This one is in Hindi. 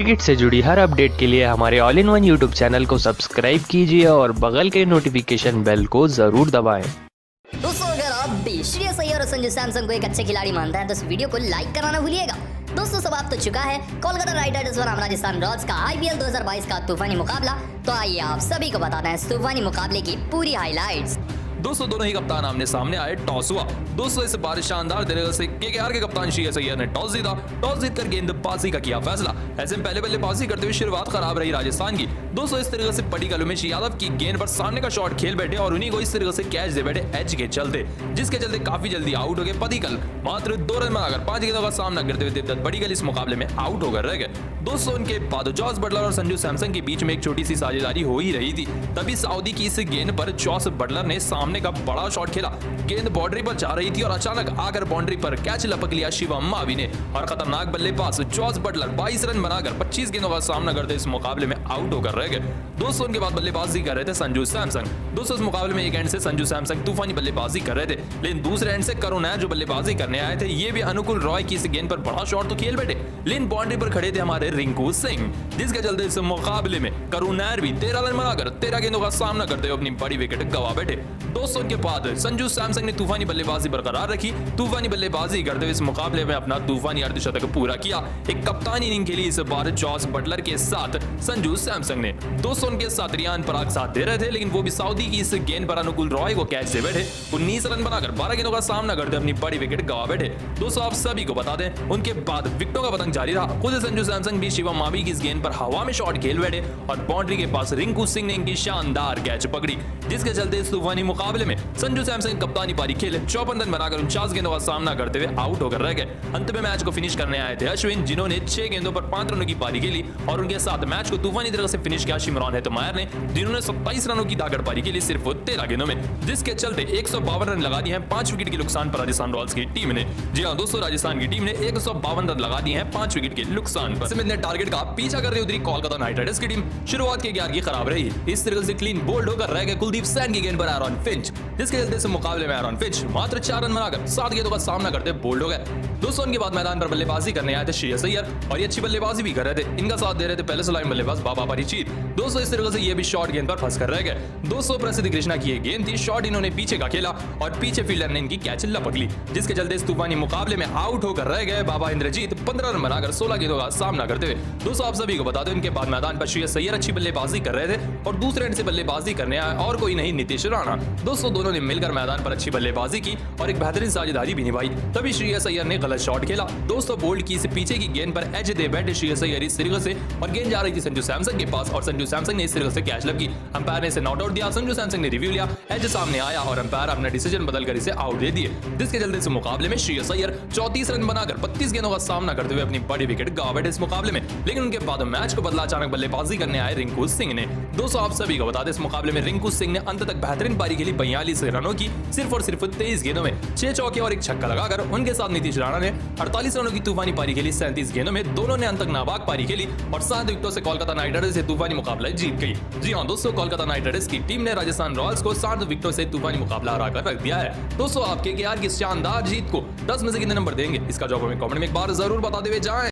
क्रिकेट से जुड़ी हर अपडेट के लिए हमारे all in one YouTube channel को सब्सक्राइब कीजिए और बगल के नोटिफिकेशन बेल को ज़रूर दबाएँ। दोस्तों, अगर आप भी श्रेयस अय्यर और संजू सैमसंग को एक अच्छे खिलाड़ी मानते हैं तो इस वीडियो को लाइक कराना भूलिएगा। दोस्तों, सब आप तो चुका है कोलकाता राइडर्स बनाम राजस्थान रॉयल्स का आईपीएल 2022 का तूफानी मुकाबला। तो आइए आप सभी को बताते हैं तूफानी मुकाबले की पूरी हाइलाइट्स दोस्तों दोनों ही कप्तान आमने सामने आए, टॉस हुआ। दोस्तों इस बार शानदार तरीके से केकेआर के कप्तान श्रेयस अय्यर ने टॉस जीता, टॉस जीत जीतकर गेंदबाजी का किया फैसला। ऐसे में पहले बल्लेबाजी करते हुए शुरुआत खराब रही राजस्थान की। दोस्तों इस तरीके से पड़ी उमेश यादव की गेंद पर सामने का शॉट खेल बैठे और उन्हीं को इस तरीके से कैच दे बैठे एच के चलते, जिसके चलते काफ़ी जल्दी आउट हो गए पदिकल मात्र दो रन बनाकर पाँच गेंदों का सामना करते हुए देवदत्त पडिकल इस मुकाबले में आउट होकर रह गए। दोस्तों उनके बाद जॉस बटलर और संजू सैमसंग के बीच में एक छोटी सी साझेदारी हो ही रही थी। तभी सऊदी की इस गेंद पर जॉस बटलर ने सामने का बड़ा शॉट खेला। गेंद बाउंड्री पर जा रही थी और अचानक आकर बाउंड्री पर कैच लपक लिया शिवम मावी ने। और खतरनाक बल्लेबाज जॉर्ज बटलर 22 रन बनाकर 25 गेंदों का सामना करते इस मुकाबले में आउट होकर रह गए। दोस्तों उनके बाद बल्लेबाजी कर रहे थे संजू सैमसंग। दोस्तों इस मुकाबले में एक एंड से संजू सैमसंग तूफानी बल्लेबाजी कर रहे थे। लेकिन दूसरे एंड से करुण जो बल्लेबाजी करने आए थे। ये भी अनुकूल रॉय की इस गेंद पर बड़ा शॉट तो खेल बैठे। लेकिन बाउंड्री पर खड़े थे हमारे रिंकू सिंह। जिसके चलते इस मुकाबले में करुण भी तेरह रन बनाकर तेरह गेंदों का सामना करते हुए अपनी बड़ी विकेट गवा बैठे। दोस्तों के बाद संजू सैमसंग ने तूफानी बल्लेबाजी बरकरार रखी। तूफानी बल्लेबाजी करते हुए इस मुकाबले में अपना तूफानी अर्धशतक पूरा किया। एक कप्तानी इनिंग लिए इस बार जॉर्ज बटलर के साथ संजू सैमसंग ने। दोस्तों उनके साथ रियान पराग साथ दे रहे थे, लेकिन वो भी सऊदी की इस गेंद पर अनुकूल रॉय को कैच दे बैठे। उन्नीस रन बनाकर बारह गेंदों का सामना करते अपनी बड़ी विकेट गवा बैठे। दोस्तों, आप सभी को बता दें, उनके बाद विकेटों का पतंग जारी रहा। खुद संजू सैमसंग भी शिवम मावी की इस गेंद पर हवा में शॉट खेल बैठे और बाउंड्री के पास रिंकू सिंह ने इनकी शानदार कैच पकड़ी, जिसके चलते इस तूफानी मुकाबले में संजू सैमसंग कप्तानी पारी खेले। चौपन रन बनाकर उनचास गेंदों का सामना करते हुए आउट होकर रह गए। अंत में मैच को फिनिश करने आए थे अश्विन, जिन्होंने छह गेंदों पर पाँच रनों की पारी खेली और उनके साथ मैच को तूफानी तरह से फिनिश किया शिमरान है तो मायर ने, जिन्होंने सत्ताईस रनों की ताकत पारी लिए सिर्फ़ तेरह गेंदों में। जिसके चलते एक सौ बावन रन लगा दिए हैं पाँच विकेट के नुकसान पर राजस्थान रॉयल्स की टीम ने। जी हाँ दोस्तों, राजस्थान की टीम ने एक सौ बावन रन लगा दिए हैं पाँच विकेट के नुकसान पर। सिमित ने टारगेट का पीछा कर रही उतरी कोलकाता नाइट राइडर्स की टीम। शुरुआत के ग्यारह की खराब रही। इस तरह से क्लीन बोल्ड होकर रह गए कुलदीप सैन की गेंद पर आरॉन फिंच जिसके चलते इस मुकाबले में आरॉन फिंच मात्र चार रन बनाकर सात गेंदों का सामना करते बोल्ड हो गए। दोस्तों, उनके बाद मैदान पर बल्लेबाजी करने आए थे श्रेयस अय्यर और ये अच्छी बल्लेबाजी भी कर रहे थे। इनका साथ दे रहे थे पहले सलामी बल्लेबाज बाबा परिचित। दोस्तों, इस तरीके से ये भी शॉर्ट गेंद पर फंस कर रह गए। दोस्तों, प्रसिद्ध कृष्णा की ये गेंद थी। शॉर्ट इन्होंने पीछे का खेला और पीछे फील्डर ने इनकी कैच लपक ली जिसके चलते इस तूफानी मुकाबले में आउट होकर रह गए बाबा इंद्रजीत। पंद्रह रन बनाकर सोलह गेंदों का सामना करते हुए। दोस्तों, आप सभी को बता दो, उनके बाद मैदान पर श्रेयस अय्यर अच्छी बल्लेबाजी कर रहे थे और दूसरे एंड से बल्लेबाजी करने आए और कोई नहीं, नीतीश राणा। दोस्तों दोनों ने मिलकर मैदान पर अच्छी बल्लेबाजी की और एक बेहतरीन साझेदारी भी निभाई। तभी श्रेयस अय्यर ने गलत शॉट खेला। दोस्तों, बोल्ड की पीछे की गेंद पर एच दे बैठे श्रेयस अय्यर इस तरीके से और गेंद जा रही थी संजू सैमसंग के पास और संजू सैमसंग ने इस तरीके से कैच लगी अंपायर ने इसे नॉट आउट दिया, संजू सैमसंग ने रिव्यू लिया। एच सामने आया और अंपायर अपना डिसीज़न बदलकर इसे आउट दे दिए। जिसके चलते इस मुकाबले में श्रेयस अय्यर चौतीस रन बनाकर बत्तीस गेंदों का सामना करते हुए अपनी बड़ी विकेट गा बैठे इस मुकाबले में। लेकिन उनके बाद मैच को बदला, अचानक बल्लेबाजी करने आए रिंकू सिंह ने। दोस्तों, आप सभी को बता दें, इस मुकाबले में रिंकू सिंह ने अंत तक बेहतरीन पारी खेली। बयालीस रनों की सिर्फ़ और सिर्फ़ तेईस गेंदों में छह चौके और एक छक्का लगाकर उनके साथ नीतीश राणा ने अड़तालीस रनों की तूफानी पारी खेली, सैंतीस गेंदों में दोनों ने अंत तक नाबाक पारी खेली और सात विकेटों से कोलकाता नाइट राइडर्स से तूफानी मुकाबला जीत गई। जी हाँ दोस्तों, कोलकाता नाइट राइडर्स की टीम ने राजस्थान रॉयल्स को सात विकेटों से तूफानी मुकाबला हराकर रख दिया है। दोस्तों, आपके की शानदार जीत को दस में से कितने नंबर देंगे? इसका जवाब हमें कॉमेंट में एक बार ज़रूर बताते हुए जाए।